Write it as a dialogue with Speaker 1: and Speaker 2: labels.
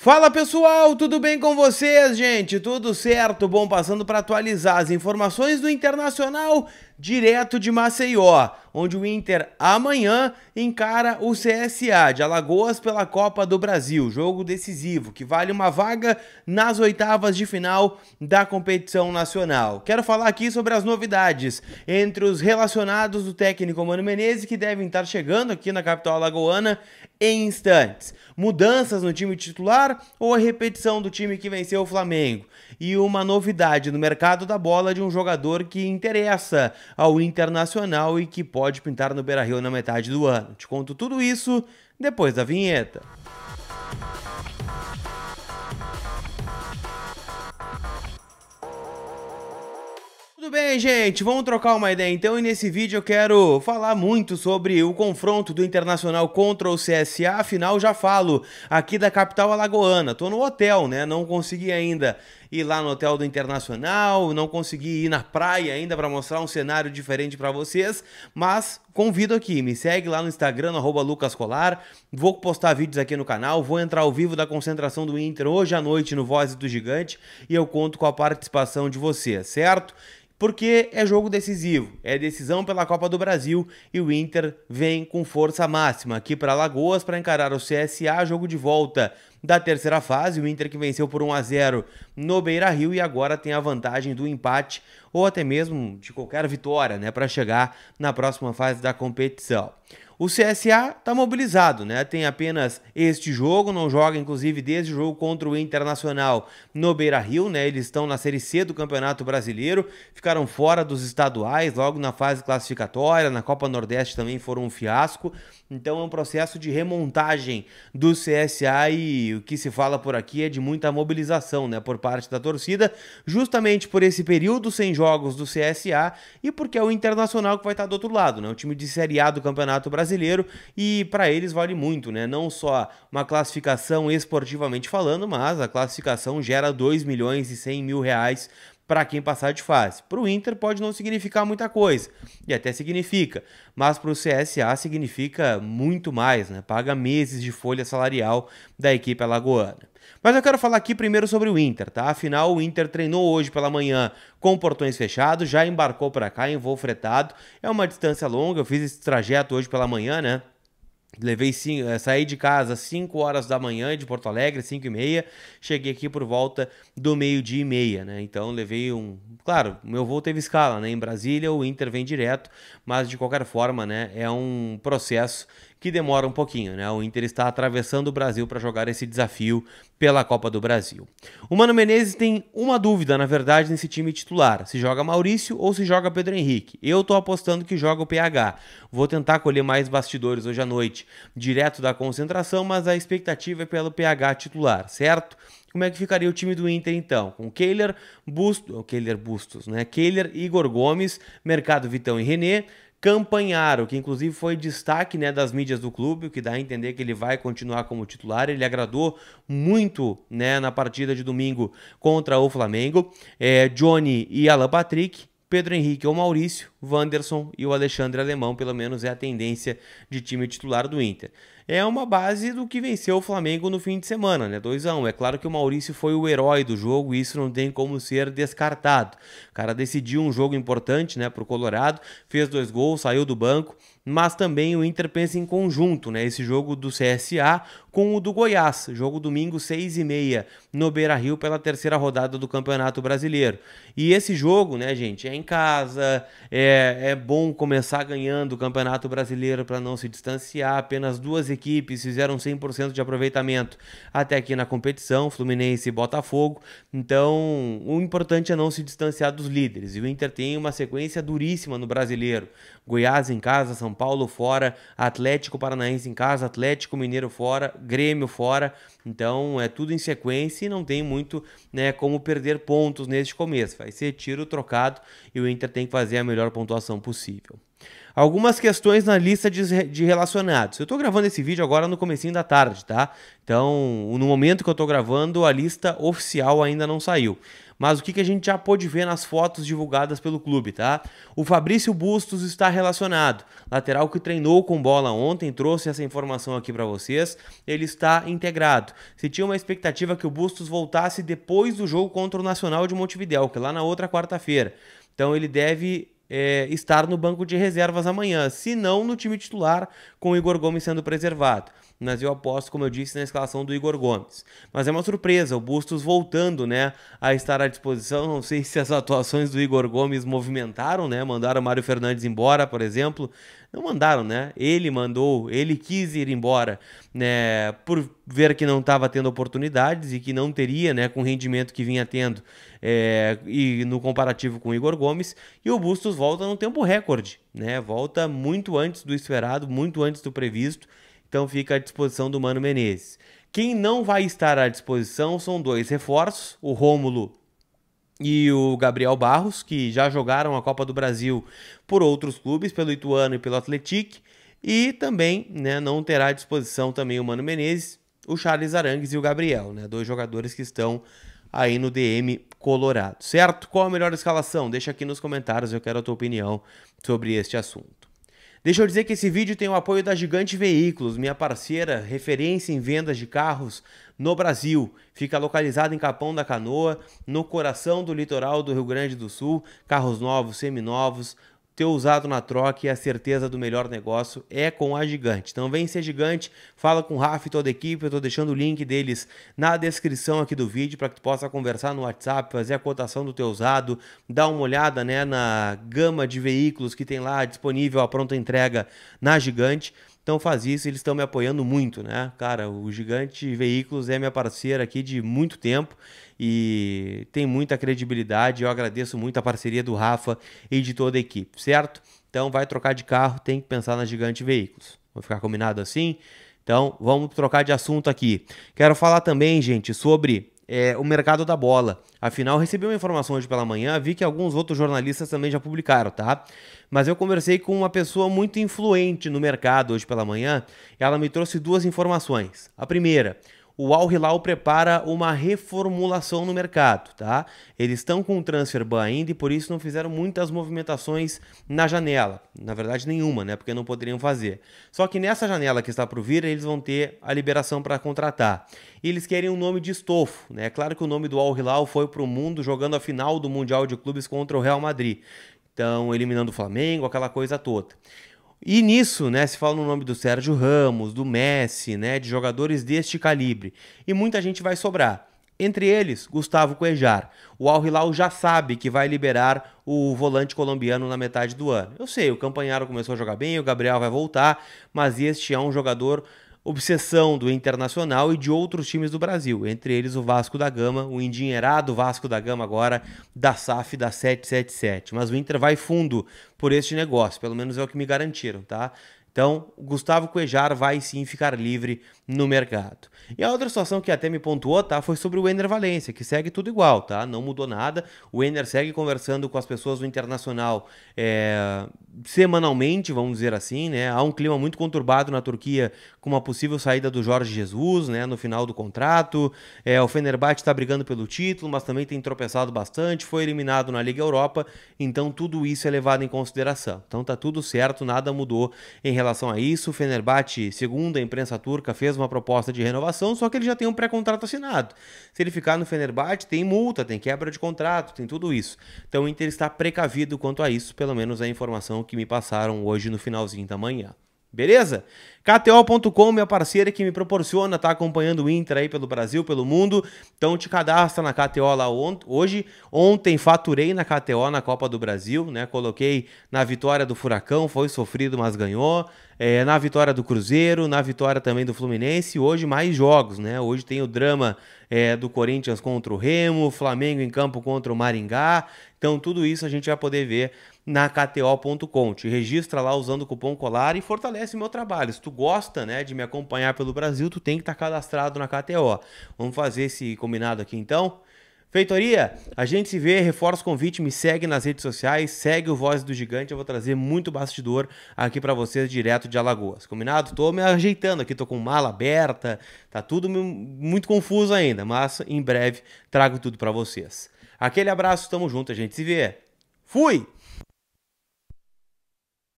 Speaker 1: Fala pessoal, tudo bem com vocês, gente? Tudo certo? Bom, passando para atualizar as informações do Internacional direto de Maceió, onde o Inter amanhã encara o CSA de Alagoas pela Copa do Brasil, jogo decisivo que vale uma vaga nas oitavas de final da competição nacional. Quero falar aqui sobre as novidades entre os relacionados do técnico Mano Menezes que devem estar chegando aqui na capital alagoana em instantes. Mudanças no time titular ou a repetição do time que venceu o Flamengo? E uma novidade no mercado da bola de um jogador que interessa ao Internacional e que pode pintar no Beira-Rio na metade do ano. Te conto tudo isso depois da vinheta. Tudo bem, gente? Vamos trocar uma ideia então e nesse vídeo eu quero falar muito sobre o confronto do Internacional contra o CSA, afinal já falo aqui da capital alagoana. Tô no hotel, né? Não consegui ainda ir lá no hotel do Internacional, não consegui ir na praia ainda para mostrar um cenário diferente para vocês, mas convido aqui, me segue lá no Instagram, no lucascolar, vou postar vídeos aqui no canal, vou entrar ao vivo da concentração do Inter hoje à noite no Voz do Gigante e eu conto com a participação de vocês, certo? Porque é jogo decisivo, é decisão pela Copa do Brasil e o Inter vem com força máxima aqui para Lagoas para encarar o CSA, jogo de volta da terceira fase, o Inter que venceu por 1 a 0 no Beira-Rio e agora tem a vantagem do empate ou até mesmo de qualquer vitória, né, para chegar na próxima fase da competição. O CSA está mobilizado, né? Tem apenas este jogo, não joga inclusive desde o jogo contra o Internacional no Beira-Rio, né? Eles estão na Série C do Campeonato Brasileiro, ficaram fora dos estaduais logo na fase classificatória, na Copa Nordeste também foram um fiasco. Então é um processo de remontagem do CSA e o que se fala por aqui é de muita mobilização, né, por parte da torcida, justamente por esse período sem jogos do CSA e porque é o Internacional que vai estar do outro lado, né, o time de Série A do Campeonato Brasileiro e para eles vale muito, né, não só uma classificação esportivamente falando, mas a classificação gera 2 milhões e 100 mil reais para quem passar de fase. Para o Inter pode não significar muita coisa, e até significa, mas para o CSA significa muito mais, né? paga meses de folha salarial da equipe alagoana. Mas eu quero falar aqui primeiro sobre o Inter, tá? Afinal, o Inter treinou hoje pela manhã com portões fechados, já embarcou para cá em voo fretado. É uma distância longa, eu fiz esse trajeto hoje pela manhã, né? Levei cinco, eh, saí de casa às 5 horas da manhã de Porto Alegre, 5 e meia. Cheguei aqui por volta do meio-dia e meia, né? Então levei um. Claro, meu voo teve escala, né? Em Brasília o Inter vem direto, mas de qualquer forma, né? É um processo que demora um pouquinho, né? O Inter está atravessando o Brasil para jogar esse desafio pela Copa do Brasil. O Mano Menezes tem uma dúvida, na verdade, nesse time titular: se joga Maurício ou se joga Pedro Henrique. Eu tô apostando que joga o PH. Vou tentar colher mais bastidores hoje à noite, direto da concentração, mas a expectativa é pelo PH titular, certo? Como é que ficaria o time do Inter então? Com Kehler, Bustos, Kehler Bustos, né? Kehler, Igor Gomes, Mercado Vitão e René, Campanharo, que inclusive foi destaque né, das mídias do clube, o que dá a entender que ele vai continuar como titular. Ele agradou muito né, na partida de domingo contra o Flamengo. É, Johnny e Alan Patrick. Pedro Henrique ou Maurício, Wanderson e o Alexandre Alemão, pelo menos é a tendência de time titular do Inter é uma base do que venceu o Flamengo no fim de semana, né? 2 a 1 É claro que o Maurício foi o herói do jogo e isso não tem como ser descartado. O cara decidiu um jogo importante, né, pro Colorado, fez dois gols, saiu do banco, mas também o Inter pensa em conjunto, né? Esse jogo do CSA com o do Goiás, jogo domingo 6 e meia no Beira-Rio pela terceira rodada do Campeonato Brasileiro. E esse jogo, né, gente, é em casa, é, é bom começar ganhando o Campeonato Brasileiro para não se distanciar, apenas duas equipes fizeram 100% de aproveitamento até aqui na competição, Fluminense e Botafogo. Então, o importante é não se distanciar dos líderes. E o Inter tem uma sequência duríssima no Brasileiro. Goiás em casa, São Paulo fora, Atlético Paranaense em casa, Atlético Mineiro fora, Grêmio fora. Então, é tudo em sequência e não tem muito, né, como perder pontos neste começo. Vai ser tiro trocado e o Inter tem que fazer a melhor pontuação possível. Algumas questões na lista de, de relacionados. Eu estou gravando esse vídeo agora no comecinho da tarde, tá? Então, no momento que eu estou gravando, a lista oficial ainda não saiu. Mas o que, que a gente já pôde ver nas fotos divulgadas pelo clube, tá? O Fabrício Bustos está relacionado. Lateral que treinou com bola ontem, trouxe essa informação aqui para vocês. Ele está integrado. Se tinha uma expectativa que o Bustos voltasse depois do jogo contra o Nacional de Montevidéu, que é lá na outra quarta-feira. Então ele deve é, estar no banco de reservas amanhã, se não no time titular, com o Igor Gomes sendo preservado. Mas eu aposto, como eu disse, na escalação do Igor Gomes. Mas é uma surpresa, o Bustos voltando né, a estar à disposição. Não sei se as atuações do Igor Gomes movimentaram, né? Mandaram o Mário Fernandes embora, por exemplo. Não mandaram, né? Ele mandou, ele quis ir embora, né? Por ver que não estava tendo oportunidades e que não teria, né? Com o rendimento que vinha tendo é, e no comparativo com o Igor Gomes. E o Bustos volta no tempo recorde, né? Volta muito antes do esperado, muito antes do previsto. Então fica à disposição do Mano Menezes. Quem não vai estar à disposição são dois reforços, o Rômulo e o Gabriel Barros, que já jogaram a Copa do Brasil por outros clubes, pelo Ituano e pelo Atlético, e também né, não terá à disposição também o Mano Menezes, o Charles Arangues e o Gabriel, né, dois jogadores que estão aí no DM Colorado, certo? Qual a melhor escalação? Deixa aqui nos comentários, eu quero a tua opinião sobre este assunto. Deixa eu dizer que esse vídeo tem o apoio da Gigante Veículos, minha parceira, referência em vendas de carros no Brasil. Fica localizado em Capão da Canoa, no coração do litoral do Rio Grande do Sul. Carros novos, seminovos, ter usado na troca e a certeza do melhor negócio é com a Gigante. Então vem ser Gigante, fala com o Rafa e toda a equipe, eu estou deixando o link deles na descrição aqui do vídeo para que tu possa conversar no WhatsApp, fazer a cotação do teu usado, dar uma olhada né, na gama de veículos que tem lá disponível a pronta entrega na Gigante. Então faz isso, eles estão me apoiando muito, né? Cara, o Gigante Veículos é minha parceira aqui de muito tempo e tem muita credibilidade. Eu agradeço muito a parceria do Rafa e de toda a equipe, certo? Então vai trocar de carro, tem que pensar na Gigante Veículos. Vou ficar combinado assim? Então vamos trocar de assunto aqui. Quero falar também, gente, sobre é, o mercado da bola. Afinal, recebi uma informação hoje pela manhã, vi que alguns outros jornalistas também já publicaram, tá? Mas eu conversei com uma pessoa muito influente no mercado hoje pela manhã, ela me trouxe duas informações. A primeira, o Al Hilal prepara uma reformulação no mercado, tá? Eles estão com o transfer ban ainda e por isso não fizeram muitas movimentações na janela. Na verdade, nenhuma, né? Porque não poderiam fazer. Só que nessa janela que está por vir, eles vão ter a liberação para contratar. E eles querem um nome de estofo, né? É claro que o nome do Al Hilal foi para o mundo jogando a final do Mundial de Clubes contra o Real Madrid. Então, eliminando o Flamengo, aquela coisa toda. E nisso, né, se fala no nome do Sérgio Ramos, do Messi, né, de jogadores deste calibre. E muita gente vai sobrar. Entre eles, Gustavo Cuejar. O Al Hilal já sabe que vai liberar o volante colombiano na metade do ano. Eu sei, o Campanharo começou a jogar bem, o Gabriel vai voltar, mas este é um jogador obsessão do Internacional e de outros times do Brasil, entre eles o Vasco da Gama, o endinheirado Vasco da Gama agora da SAF da 777. Mas o Inter vai fundo por este negócio, pelo menos é o que me garantiram, tá? Então, o Gustavo Cuejar vai sim ficar livre no mercado. E a outra situação que até me pontuou, tá, foi sobre o Ener Valência, que segue tudo igual, tá? Não mudou nada. O Ener segue conversando com as pessoas do Internacional é, semanalmente, vamos dizer assim, né? Há um clima muito conturbado na Turquia com uma possível saída do Jorge Jesus, né, no final do contrato. É, o Fenerbahçe está brigando pelo título, mas também tem tropeçado bastante, foi eliminado na Liga Europa, então tudo isso é levado em consideração. Então tá tudo certo, nada mudou em relação relação a isso. O Fenerbahçe, segundo a imprensa turca, fez uma proposta de renovação, só que ele já tem um pré-contrato assinado. Se ele ficar no Fenerbahçe, tem multa, tem quebra de contrato, tem tudo isso. Então o Inter está precavido quanto a isso, pelo menos a informação que me passaram hoje no finalzinho da manhã. Beleza? KTO.com, minha parceira que me proporciona tá acompanhando o Inter aí pelo Brasil, pelo mundo. Então te cadastra na KTO lá hoje. Ontem faturei na KTO na Copa do Brasil, né? Coloquei na vitória do Furacão, foi sofrido, mas ganhou. É, na vitória do Cruzeiro, na vitória também do Fluminense. Hoje mais jogos, né? Hoje tem o drama é, do Corinthians contra o Remo, Flamengo em campo contra o Maringá. Então tudo isso a gente vai poder ver na KTO.com. Te registra lá usando o cupom COLAR e fortalece meu trabalho. Se tu gosta né, de me acompanhar pelo Brasil, tu tem que estar tá cadastrado na KTO. Vamos fazer esse combinado aqui então? Feitoria, a gente se vê, reforça o convite, me segue nas redes sociais, segue o Voz do Gigante, eu vou trazer muito bastidor aqui para vocês direto de Alagoas. Combinado? Tô me ajeitando aqui, tô com mala aberta, tá tudo muito confuso ainda, mas em breve trago tudo para vocês. Aquele abraço, tamo junto, a gente se vê. Fui!